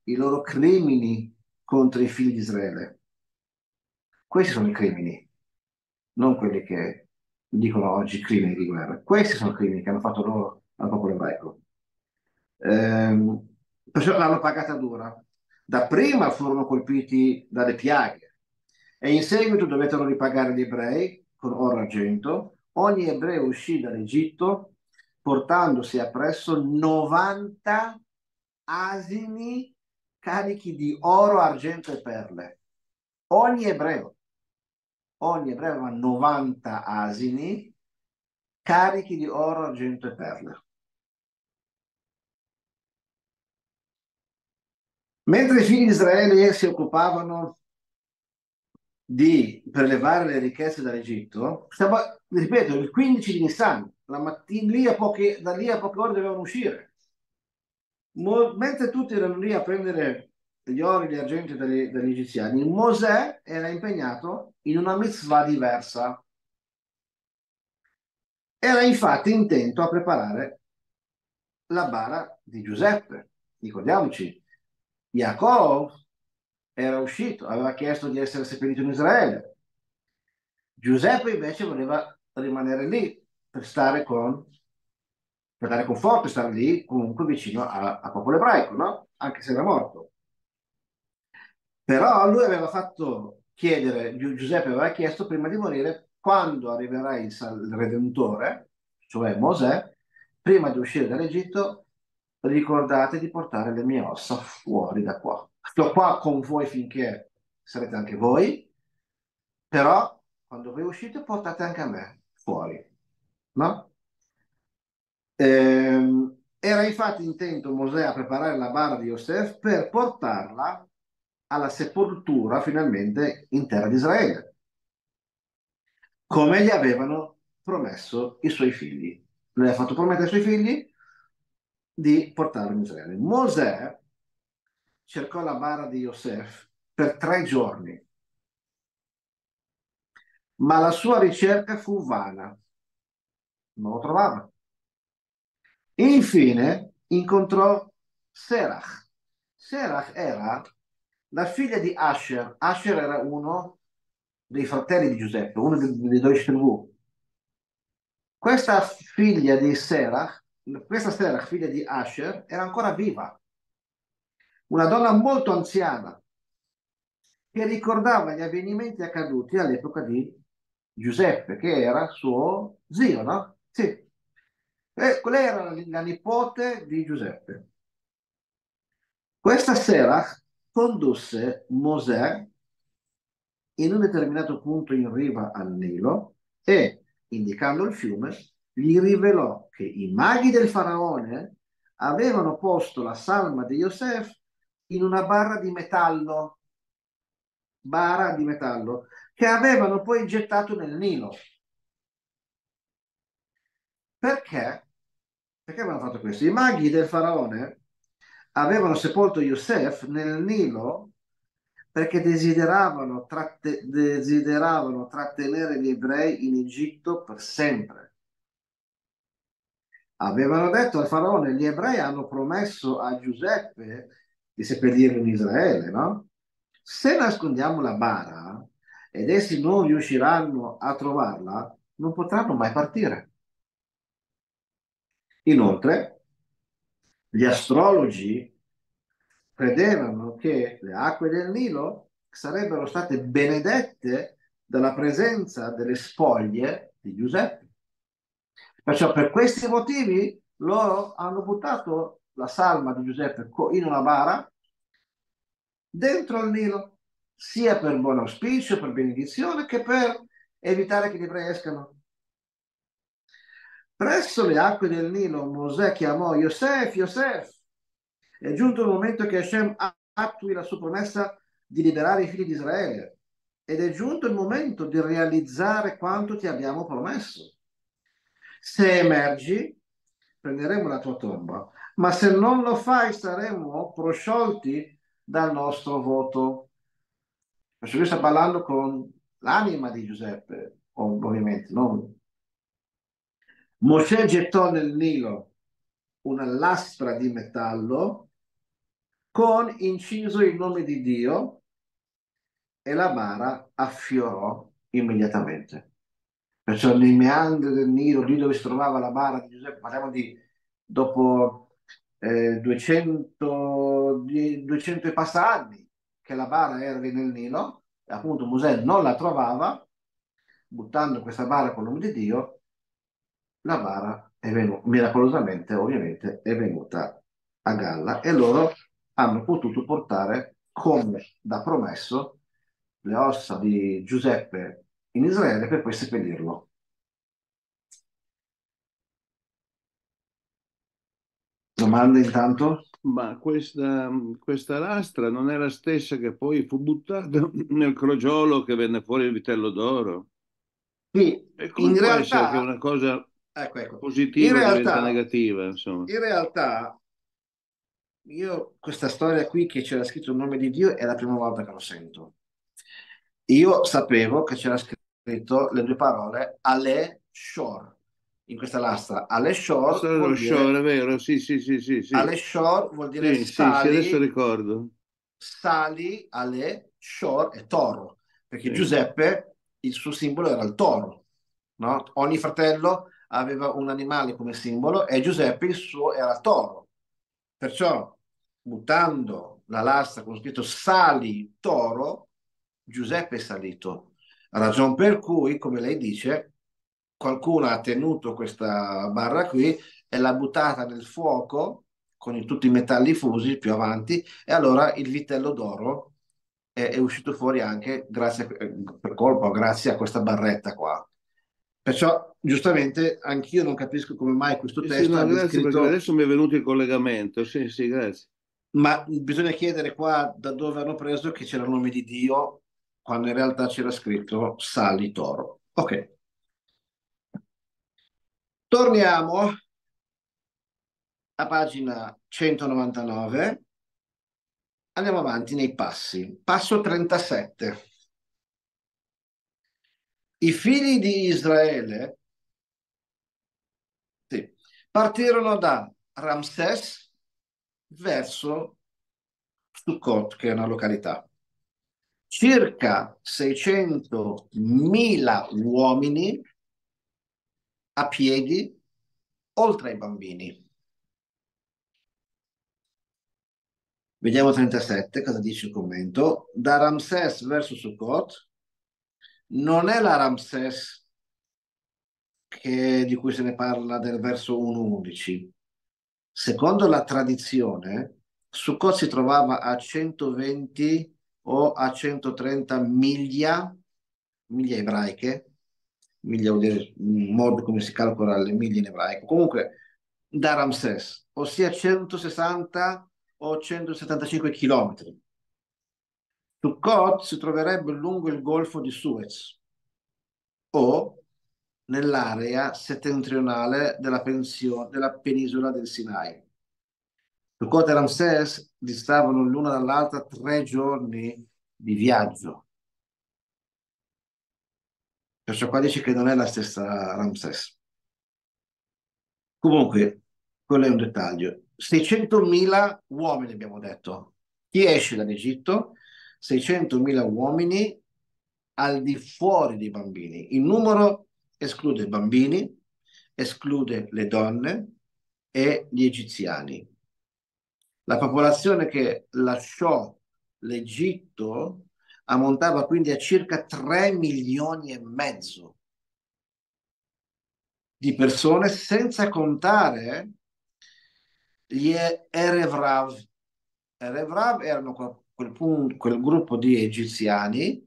i loro crimini contro i figli di Israele. Questi sono i crimini, non quelli che dicono oggi crimini di guerra. Questi sono i crimini che hanno fatto loro al popolo ebraico. Ehm, perciò l'hanno pagata dura. Dapprima furono colpiti dalle piaghe e in seguito dovettero ripagare gli ebrei con oro argento. Ogni ebreo uscì dall'Egitto portandosi appresso 90 asini carichi di oro, argento e perle. Ogni ebreo, ogni ebreo aveva 90 asini carichi di oro, argento e perle. Mentre i figli di Israele si occupavano di prelevare le ricchezze dall'Egitto, stava, ripeto, il 15 di Nissan, la mattina, lì poche, da lì a poche ore dovevano uscire. Mo, mentre tutti erano lì a prendere gli ori e gli argenti dagli, dagli egiziani, Mosè era impegnato in una mitzvah diversa. Era infatti intento a preparare la bara di Giuseppe. Ricordiamoci, Jacob era uscito, aveva chiesto di essere seppellito in Israele. Giuseppe invece voleva rimanere lì per stare con, per dare conforto, stare lì comunque vicino al popolo ebraico, no? Anche se era morto. Però lui aveva fatto chiedere, Giuseppe aveva chiesto prima di morire, quando arriverà il, il Redentore, cioè Mosè, prima di uscire dall'Egitto, ricordate di portare le mie ossa fuori da qua. Sto qua con voi finché sarete anche voi, però quando voi uscite portate anche a me. fuori, no? Ehm, era infatti intento Mosè a preparare la bara di Yosef per portarla alla sepoltura finalmente in terra di Israele, come gli avevano promesso i suoi figli. Lui ha fatto promettere ai suoi figli di portarlo in Israele. Mosè cercò la bara di Yosef per tre giorni, ma la sua ricerca fu vana, non lo trovava. Infine incontrò Serach. Serach era la figlia di Asher. Asher era uno dei fratelli di Giuseppe, uno dei dodici tribù. Questa figlia di Serach, questa Serach, figlia di Asher, era ancora viva. Una donna molto anziana che ricordava gli avvenimenti accaduti all'epoca di Giuseppe, che era suo zio, no? Sì. E quella era la nipote di Giuseppe. Questa sera condusse Mosè in un determinato punto in riva al Nilo e, indicando il fiume, gli rivelò che i maghi del faraone avevano posto la salma di Yosef in una barra di metallo, bara di metallo, che avevano poi gettato nel Nilo. Perché? Perché avevano fatto questo? I maghi del faraone avevano sepolto Yosef nel Nilo perché desideravano, tratte, desideravano trattenere gli ebrei in Egitto per sempre. Avevano detto al faraone, gli ebrei hanno promesso a Giuseppe di seppellirlo in Israele, no? Se nascondiamo la bara ed essi non riusciranno a trovarla, non potranno mai partire. Inoltre, gli astrologi credevano che le acque del Nilo sarebbero state benedette dalla presenza delle spoglie di Giuseppe. Perciò per questi motivi loro hanno buttato la salma di Giuseppe in una bara dentro il Nilo, sia per buon auspicio, per benedizione, che per evitare che ebrei escano. Presso le acque del Nilo Mosè chiamò Yosef, Yosef, è giunto il momento che Hashem attui la sua promessa di liberare i figli di Israele ed è giunto il momento di realizzare quanto ti abbiamo promesso. Se emergi, prenderemo la tua tomba, ma se non lo fai saremo prosciolti dal nostro voto. Perciò lui sta parlando con l'anima di Giuseppe, ovviamente, non. Mosè gettò nel Nilo una lastra di metallo con inciso il nome di Dio e la bara affiorò immediatamente. Perciò nei meandri del Nilo, lì dove si trovava la bara di Giuseppe, parliamo di dopo eh, 200, 200 e passa anni che la bara era lì nel Nilo, e appunto Mosè non la trovava, buttando questa bara con il nome di Dio, la bara è venuta, miracolosamente ovviamente, è venuta a galla e loro hanno potuto portare, come da promesso, le ossa di Giuseppe in Israele per poi seppellirlo. Domande intanto? Ma questa, questa, lastra non è la stessa che poi fu buttata nel crogiolo che venne fuori il vitello d'oro? Sì, e in realtà... che una cosa ecco, ecco. positiva in realtà, diventa negativa, insomma. In realtà io questa storia qui che c'era scritto il nome di Dio è la prima volta che lo sento. Io sapevo che c'era scritto le due parole Ale Shore in questa lastra. Ale Shore vuol dire, shore, è vero, sì, sì, sì, sì, sì. Ale Shore vuol dire sì, sali. Sì, adesso ricordo. Sali, Ale Shore è toro, perché sì. Giuseppe il suo simbolo era il toro. No? Ogni fratello aveva un animale come simbolo e Giuseppe il suo era il toro. Perciò buttando la lastra con scritto sali toro, Giuseppe è salito. Ragion per cui, come lei dice, qualcuno ha tenuto questa barra qui e l'ha buttata nel fuoco con tutti i metalli fusi più avanti e allora il vitello d'oro è, è uscito fuori anche grazie, per colpa grazie a questa barretta qua. Perciò, giustamente, anch'io non capisco come mai questo Sì, testo sì, no, grazie scritto... perché adesso mi è venuto il collegamento. Sì, sì, grazie. Ma bisogna chiedere qua da dove hanno preso che c'era il nome di Dio quando in realtà c'era scritto Sali Toro. Ok. Torniamo a pagina 199. Andiamo avanti nei passi. Passo 37. I figli di Israele sì, partirono da Ramses verso Sukkot, che è una località. Circa 600.000 uomini a piedi, oltre ai bambini. Vediamo 37, cosa dice il commento. Da Ramses verso Sukkot non è la Ramses che, di cui se ne parla del verso 1.11. Secondo la tradizione, Sukkot si trovava a 120 o a 130 miglia, miglia ebraiche, miglia vuol dire un modo come si calcola le miglia in ebraico, comunque da Ramses, ossia 160 o 175 chilometri. Sukkot si troverebbe lungo il golfo di Suez o nell'area settentrionale della, pensio- della penisola del Sinai. Sukkot e Ramses distavano l'una dall'altra tre giorni di viaggio. Perciò qua dice che non è la stessa Ramses. Comunque, quello è un dettaglio. 600.000 uomini abbiamo detto. Chi esce dall'Egitto? 600.000 uomini al di fuori dei bambini. Il numero esclude i bambini, esclude le donne e gli egiziani. La popolazione che lasciò l'Egitto ammontava quindi a circa 3 milioni e mezzo di persone, senza contare gli Erevrav. Erevrav erano quel, quel, quel gruppo di egiziani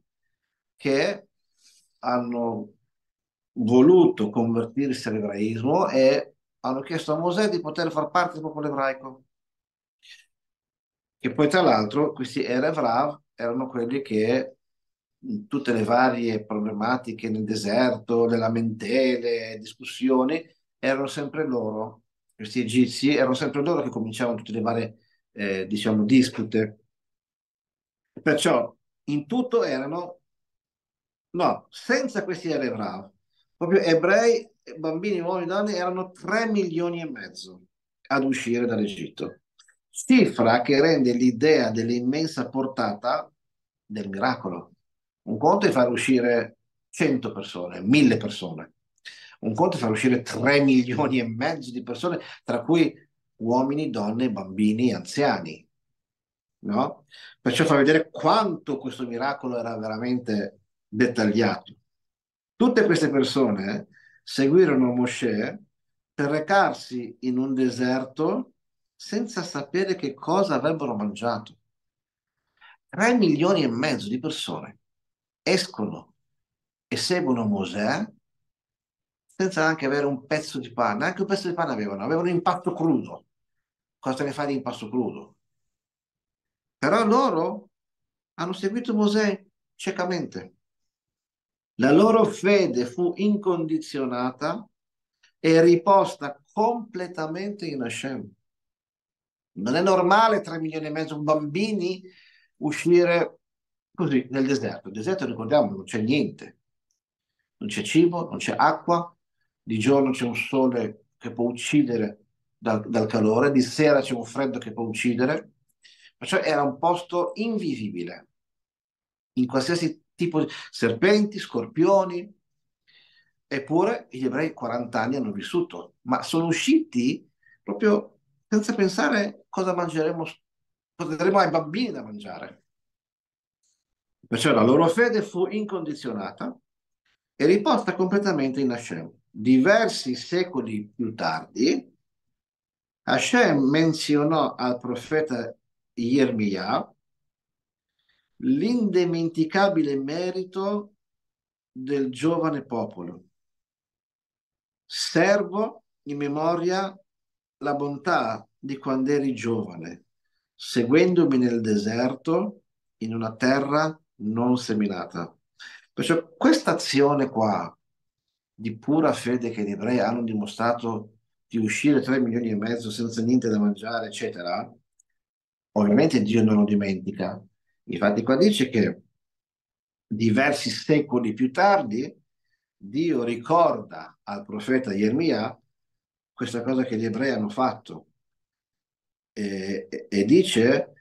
che hanno voluto convertirsi all'ebraismo e hanno chiesto a Mosè di poter far parte del popolo ebraico. Che poi, tra l'altro, questi Erevrav erano quelli che tutte le varie problematiche nel deserto, le lamentele, discussioni, erano sempre loro, questi egizi, erano sempre loro che cominciavano tutte le varie, eh, diciamo, dispute. Perciò in tutto erano, no, senza questi Erevrav, proprio ebrei, bambini, uomini e donne, erano 3 milioni e mezzo ad uscire dall'Egitto. Cifra che rende l'idea dell'immensa portata del miracolo. Un conto è far uscire 100 persone, 1000 persone. Un conto è far uscire 3 milioni e mezzo di persone, tra cui uomini, donne, bambini, anziani. No? Perciò fa vedere quanto questo miracolo era veramente dettagliato. Tutte queste persone seguirono Mosè per recarsi in un deserto senza sapere che cosa avrebbero mangiato. 3 milioni e mezzo di persone escono e seguono Mosè senza anche avere un pezzo di pane, neanche un pezzo di pane avevano, avevano impasto crudo. Cosa ne fai di impasto crudo? Però loro hanno seguito Mosè ciecamente. La loro fede fu incondizionata e riposta completamente in Hashem. Non è normale 3 milioni e mezzo bambini uscire così nel deserto. Il deserto, ricordiamo, non c'è niente. Non c'è cibo, non c'è acqua. Di giorno c'è un sole che può uccidere dal, dal calore, di sera c'è un freddo che può uccidere. Perciò era un posto invivibile. In qualsiasi tipo di serpenti, scorpioni. Eppure gli ebrei 40 anni hanno vissuto, ma sono usciti proprio senza pensare cosa mangeremo, cosa daremo ai bambini da mangiare. Perciò la loro fede fu incondizionata e riposta completamente in Hashem. Diversi secoli più tardi, Hashem menzionò al profeta Yermiah l'indimenticabile merito del giovane popolo servo in memoria la bontà di quando eri giovane, seguendomi nel deserto in una terra non seminata. Perciò questa azione qua di pura fede che gli ebrei hanno dimostrato di uscire 3 milioni e mezzo senza niente da mangiare, eccetera, ovviamente Dio non lo dimentica. Infatti qua dice che diversi secoli più tardi Dio ricorda al profeta Germia questa cosa che gli ebrei hanno fatto e, e dice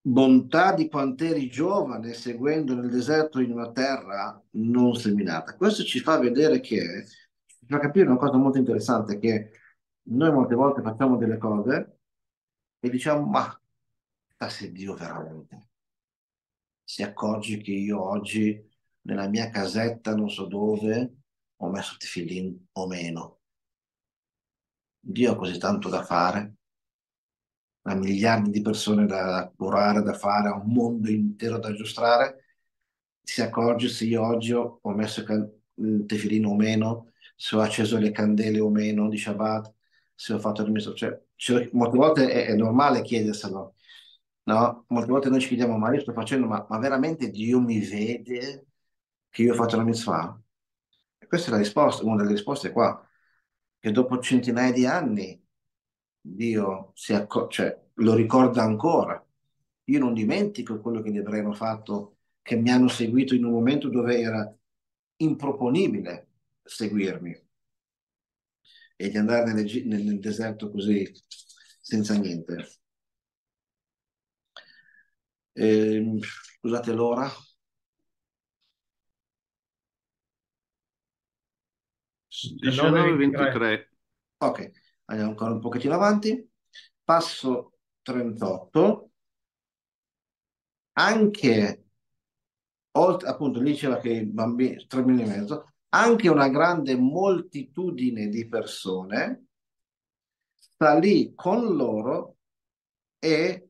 bontà di quant'eri giovane seguendo nel deserto in una terra non seminata. Questo ci fa vedere che, ci fa capire una cosa molto interessante, che noi molte volte facciamo delle cose e diciamo, ma se Dio veramente si accorge che io oggi nella mia casetta, non so dove, ho messo tefillin o meno. Dio ha così tanto da fare a miliardi di persone da curare, da fare, a un mondo intero da aggiustare, si accorge se io oggi ho messo il tefilino o meno, se ho acceso le candele o meno di Shabbat, se ho fatto il mio... Cioè, cioè, molte volte è, è, normale chiederselo, no? Molte volte noi ci chiediamo, ma io sto facendo, ma, ma veramente Dio mi vede che io ho fatto la mitzvah? E questa è la risposta, una delle risposte qua, che dopo centinaia di anni Dio si acco- cioè, lo ricorda ancora. Io non dimentico quello che gli ebrei hanno fatto, che mi hanno seguito in un momento dove era improponibile seguirmi e di andare nel, nel, deserto così senza niente. Eh, scusate l'ora. Diciannove 23. Ok andiamo ancora un pochettino avanti, passo 38, anche, oltre, appunto, lì diceva che i bambini, 3 milioni e mezzo, anche una grande moltitudine di persone sta lì con loro e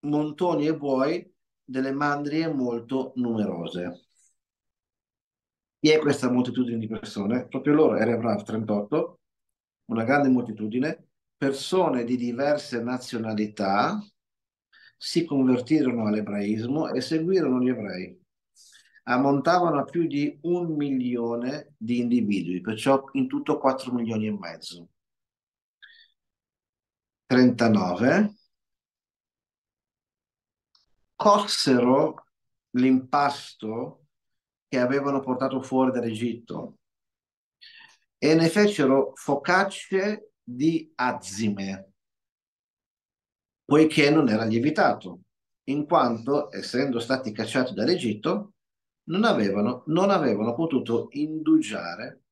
montoni e buoi delle mandrie molto numerose. Chi è questa moltitudine di persone? Proprio loro, era Rav 38, una grande moltitudine, persone di diverse nazionalità si convertirono all'ebraismo e seguirono gli ebrei. Ammontavano a più di un milione di individui, perciò in tutto 4 milioni e mezzo. 39 cossero l'impasto che avevano portato fuori dall'Egitto e ne fecero focacce di azime, poiché non era lievitato, in quanto, essendo stati cacciati dall'Egitto, non avevano, non avevano potuto indugiare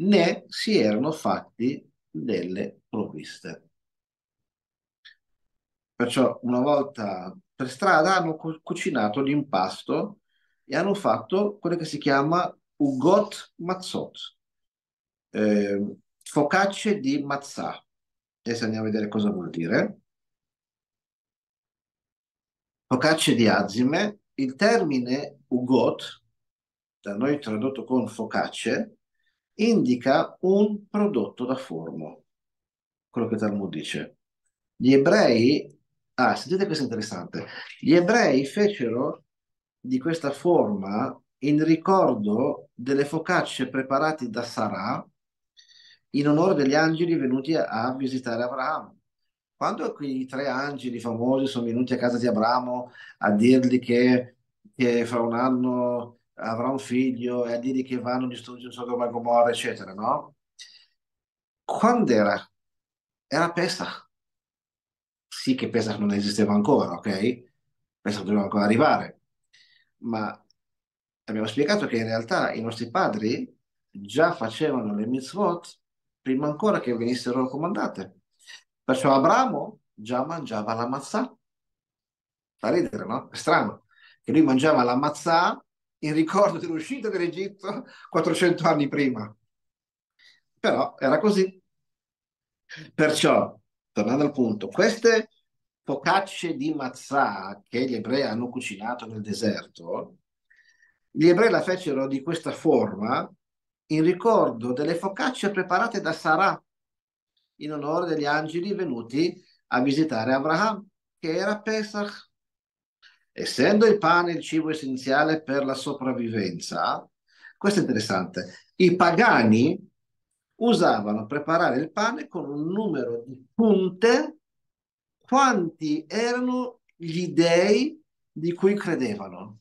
né si erano fatti delle provviste. Perciò una volta per strada hanno cucinato l'impasto e hanno fatto quello che si chiama ugot mazzot, eh, focacce di mazzà. Adesso andiamo a vedere cosa vuol dire. Focacce di azime, il termine ugot, da noi tradotto con focacce, indica un prodotto da forno, quello che Talmud dice. Gli ebrei, ah, sentite questo interessante, gli ebrei fecero di questa forma in ricordo delle focacce preparate da Sarà in onore degli angeli venuti a, visitare Abramo. Quando quei tre angeli famosi sono venuti a casa di Abramo a dirgli che, che fra un anno avrà un figlio e a dirgli che vanno a distruggere Sodoma e Gomorra, eccetera, no? Quando era? Era Pesach. Sì che Pesach non esisteva ancora, ok? Pesach doveva ancora arrivare. Ma abbiamo spiegato che in realtà i nostri padri già facevano le mitzvot prima ancora che venissero comandate. Perciò Abramo già mangiava la mazzà. Fa ridere, no? È strano che lui mangiava la mazzà in ricordo dell'uscita dall'Egitto 400 anni prima. Però era così. Perciò, tornando al punto, queste focacce di mazzà che gli ebrei hanno cucinato nel deserto, gli ebrei la fecero di questa forma in ricordo delle focacce preparate da Sarah in onore degli angeli venuti a visitare Abraham, che era Pesach. Essendo il pane il cibo essenziale per la sopravvivenza, questo è interessante, i pagani usavano preparare il pane con un numero di punte quanti erano gli dei di cui credevano.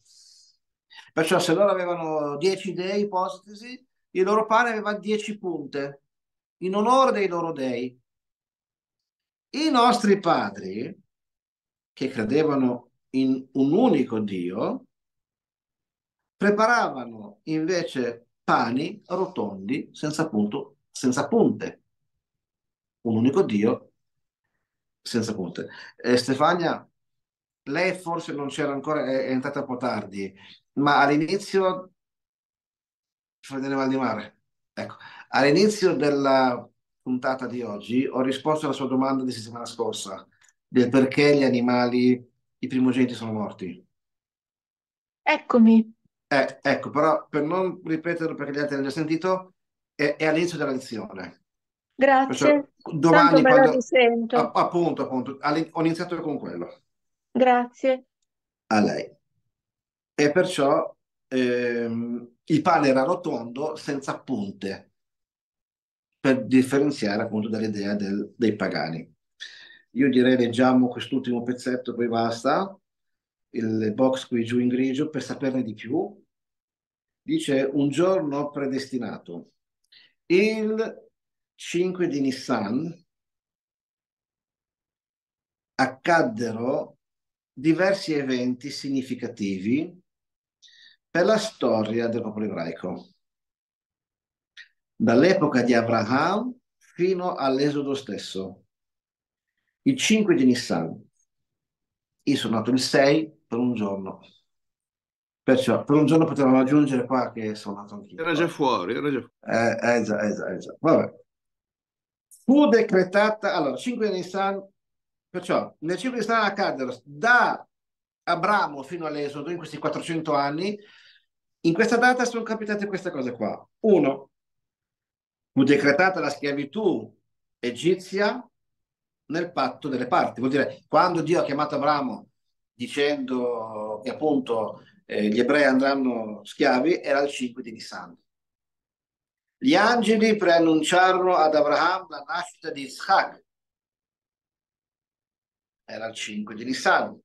Perciò se loro avevano 10 dei, ipotesi, il loro pane aveva 10 punte in onore dei loro dei. I nostri padri, che credevano in un unico Dio, preparavano invece pani rotondi senza, punto, senza punte. Un unico Dio senza punte. Eh, Stefania, lei forse non c'era ancora, è, è entrata un po' tardi, ma all'inizio fa vedere mal di mare. Ecco, all'inizio della puntata di oggi ho risposto alla sua domanda di settimana scorsa del perché gli animali, i primogeniti sono morti. Eccomi. Eh, ecco, però per non ripeterlo perché gli altri hanno già sentito, è, è all'inizio della lezione. Grazie. Domani, Tanto me quando, risento. appunto, appunto, ho iniziato con quello. Grazie. a lei. E perciò ehm, il pane era rotondo senza punte, per differenziare appunto dall'idea del- dei pagani. Io direi leggiamo quest'ultimo pezzetto, poi basta, il box qui giù in grigio, per saperne di più. Dice un giorno predestinato. Il 5 di Nissan accaddero diversi eventi significativi per la storia del popolo ebraico, dall'epoca di Abraham fino all'Esodo stesso. Il 5 di Nissan. Io sono nato il 6 per un giorno. Perciò per un giorno potevamo aggiungere qua che sono nato anch'io. Era già fuori, era già Eh, eh, già, eh, già, eh, già. Vabbè. Fu decretata, allora, 5 di Nissan, perciò nel 5 di Nissan accaddero da Abramo fino all'Esodo, in questi 400 anni, in questa data sono capitate queste cose qua. Uno, fu decretata la schiavitù egizia nel patto delle parti. Vuol dire, quando Dio ha chiamato Abramo dicendo che appunto eh, gli ebrei andranno schiavi, era il 5 di Nissan. Gli angeli preannunciarono ad Abraham la nascita di Isaac. Era il 5 di Nissan.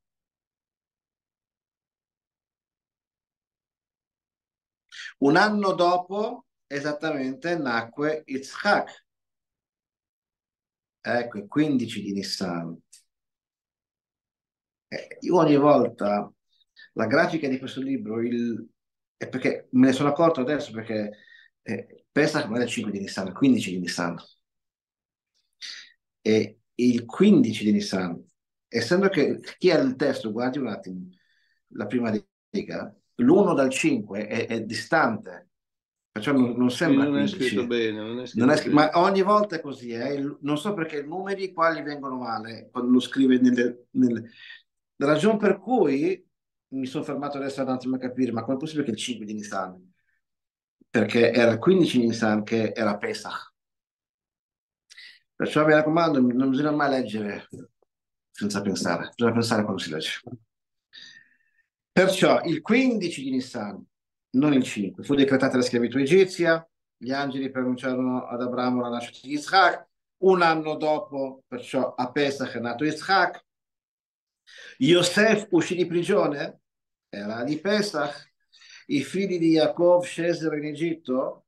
Un anno dopo, esattamente, nacque Isaac. Ecco, il 15 di Nissan. Eh, io ogni volta la grafica di questo libro, il, è perché me ne sono accorto adesso perché eh, Pesach non è il 5 di Nissan, è il 15 di Nissan. E il 15 di Nissan, essendo che chi ha il testo, guardi un attimo, la prima riga, l'1 dal 5 è, è distante, perciò non, non sembra non è 15. scritto bene, non è scritto Non è bene. ma ogni volta è così, eh. Non so perché i numeri qua gli vengono male quando lo scrive nelle, nelle- La ragione per cui mi sono fermato adesso un attimo a capire, ma com'è possibile che il 5 di Nissan? Perché era il 15 di Nissan che era Pesach. Perciò mi raccomando, non bisogna mai leggere senza pensare, bisogna pensare quando si legge. Perciò il 15 di Nissan, non il 5, fu decretata la schiavitù egizia, gli angeli pronunciarono ad Abramo la nascita di Isaac, un anno dopo, perciò a Pesach è nato Isaac, Yosef uscì di prigione, era di Pesach, i figli di Jacob scesero in Egitto,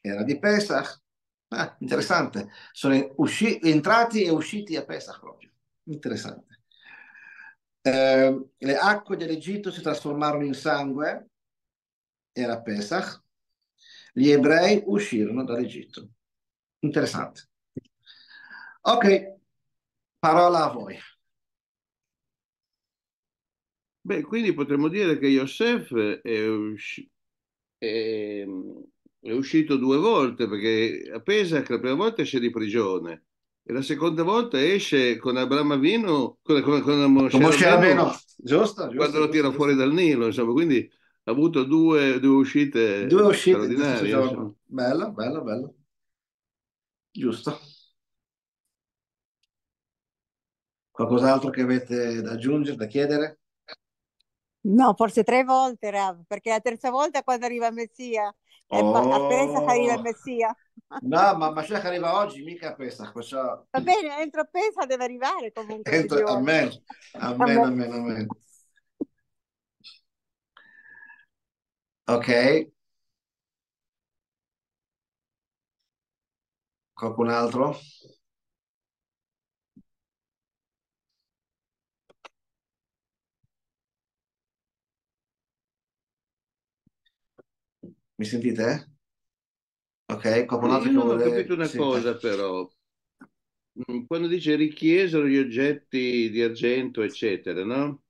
era di Pesach. Ah, interessante, sono usci- entrati e usciti a Pesach proprio, interessante. Eh, le acque dell'Egitto si trasformarono in sangue, era Pesach, gli ebrei uscirono dall'Egitto. Interessante. Ok, parola a voi. Beh, quindi potremmo dire che Yosef è, usci- è- è uscito due volte, perché a Pesach la prima volta esce di prigione e la seconda volta esce con Abramo Avinu, con, con, con Moshe Rabbeinu, Rabbeinu, giusto? giusto, quando lo tira giusto, fuori dal Nilo, insomma, quindi ha avuto due, due uscite Due uscite straordinarie. Bello, bello, bello. Giusto. Qualcos'altro che avete da aggiungere, da chiedere? No, forse tre volte, Rav, perché la terza volta è quando arriva il Messia. È pa- a Pesach arriva il Oh, Messia. no, ma Mashiach arriva oggi, mica a Pesach, perciò Va bene, entro Pesach deve arrivare comunque, entro, amen, Amen. amen, amen. Ok, qualcun altro? Mi sentite? Ok, altro Io non ho capito una sì, cosa però. Mm, Quando dice richiesero gli oggetti di argento, eccetera, no?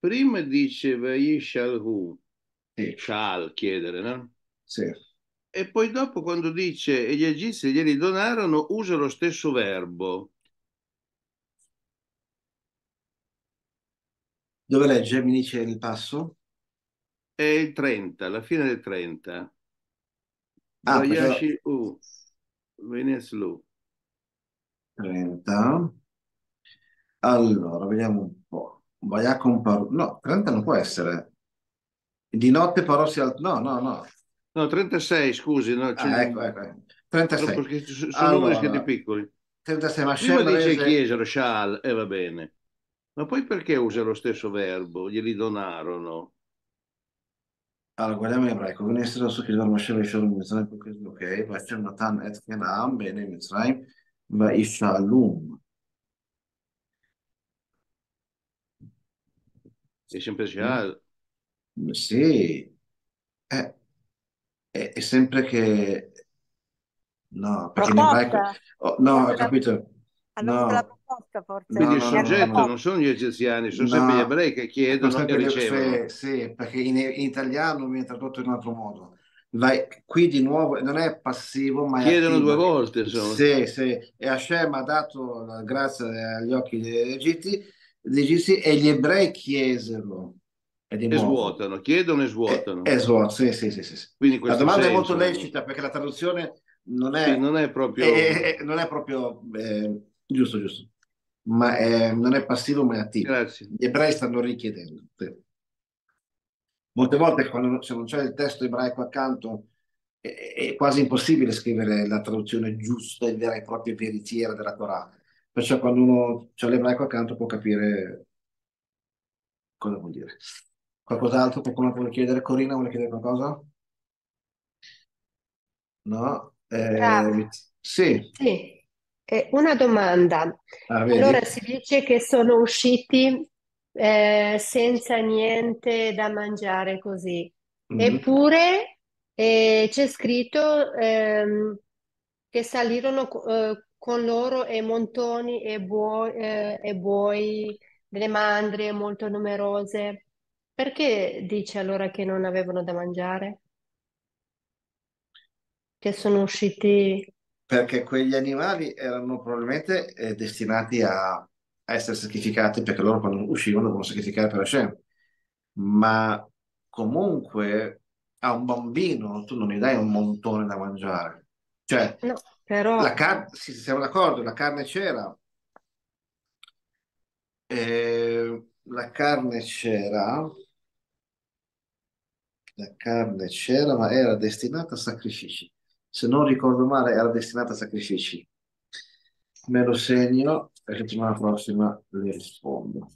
Prima dice Vai shall who, sì, shall chiedere, no? sì. E poi dopo quando dice e gli egizi glieli donarono, usa lo stesso verbo. Dove legge? Mi dice il passo? È il 30, la fine del 30. Ah, perché Vayashi u, Veneslu. 30. Allora, vediamo un po'. Vai a comparare... No, 30 non può essere. Di notte però si... al- No, no, no. No, 36, scusi, no, Ah, ecco, ecco. ecco. 36. troppo scritto- sono numeri scritti Allora, piccoli. 36, ma Prima Shem dice rese... chiesero, shall, e va bene. Ma poi perché usa lo stesso verbo? Glieli donarono. Allora, guardiamo in ebraico. Venissero su che dormo Shem e Shalom Mitzrayim, ok. Vashem Natan et Kenam, bene, Mitzrayim, va Ishalum. È sempre Sì, shall. Sì. Eh, è, è sempre che... No, perché in ebraico... Oh, no, ho capito. No, proposta, forse. Quindi il no, no, no, soggetto no. non sono gli egiziani, sono sempre gli No, ebrei che chiedono e ricevono. sì, sì, perché in, in italiano viene tradotto in un altro modo. Vai, qui di nuovo non è passivo, ma è Chiedono due attivo. volte, insomma. Sì, sì. E Hashem ha dato la grazia agli occhi degli egizi, degli egizi e gli ebrei chiesero. E E svuotano, chiedono e E, svuotano. e svuot- sì, sì, sì, sì, sì. La domanda è molto senso, lecita perché la traduzione non sì, è, non è proprio... è- è- non è proprio eh, giusto, giusto, ma è- non è passivo, ma è attivo. Grazie. Gli ebrei stanno richiedendo. Molte volte quando se non c'è il testo ebraico accanto è, è quasi impossibile scrivere la traduzione giusta e vera e propria veritiera della Torah. Perciò quando uno c'è l'ebraico accanto può capire cosa vuol dire. Qualcos'altro qualcuno vuole chiedere? Corina vuole chiedere qualcosa? No? Eh, sì, sì, Eh, una domanda. ah, Allora si dice che sono usciti eh, senza niente da mangiare così. Mhm. Eppure eh, c'è scritto ehm, che salirono eh, con loro e montoni e buoi, eh, e buoi, delle mandrie molto numerose. Perché dice allora che non avevano da mangiare? Che sono usciti... Perché quegli animali erano probabilmente eh, destinati a, a essere sacrificati perché loro quando uscivano dovevano sacrificare per Hashem. Ma comunque a un bambino tu non gli dai un montone da mangiare. Cioè, No, però... la carne, sì, siamo d'accordo, la carne c'era, eh, la carne c'era, la carne c'era, ma era destinata a sacrifici. Se non ricordo male, era destinata a sacrifici. Me lo segno e la settimana prossima le rispondo.